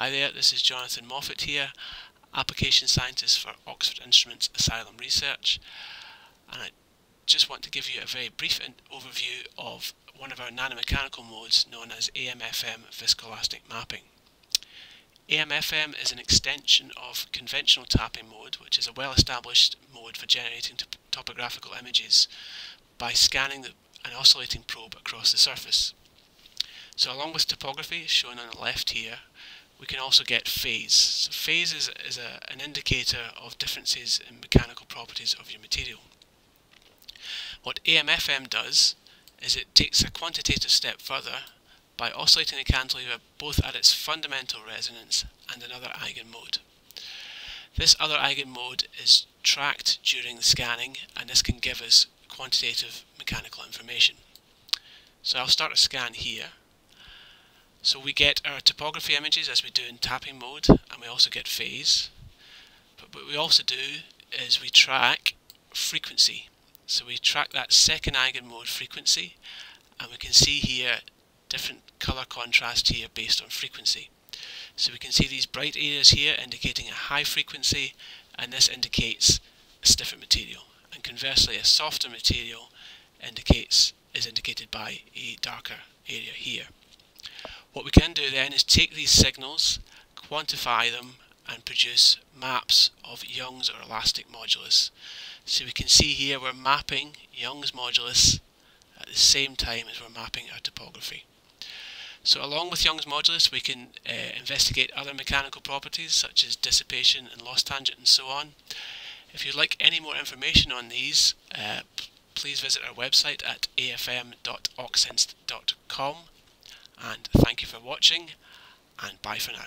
Hi there, this is Jonathan Moffat here, Application Scientist for Oxford Instruments Asylum Research and I just want to give you a very brief overview of one of our nanomechanical modes known as AMFM viscoelastic mapping. AMFM is an extension of conventional tapping mode which is a well established mode for generating topographical images by scanning the, an oscillating probe across the surface. So along with topography, shown on the left here, we can also get phase. So phase is, is a, an indicator of differences in mechanical properties of your material. What AMFM does is it takes a quantitative step further by oscillating the cantilever both at its fundamental resonance and another eigenmode. This other eigenmode is tracked during the scanning and this can give us quantitative mechanical information. So I'll start a scan here so we get our topography images as we do in tapping mode and we also get phase. But what we also do is we track frequency. So we track that second eigenmode frequency and we can see here different color contrast here based on frequency. So we can see these bright areas here indicating a high frequency and this indicates a stiffer material. And conversely a softer material indicates is indicated by a darker area here. What we can do then is take these signals, quantify them and produce maps of Young's or elastic modulus. So we can see here we're mapping Young's modulus at the same time as we're mapping our topography. So along with Young's modulus we can uh, investigate other mechanical properties such as dissipation and loss tangent and so on. If you'd like any more information on these, uh, please visit our website at afm.oxinst.com and thank you for watching and bye for now.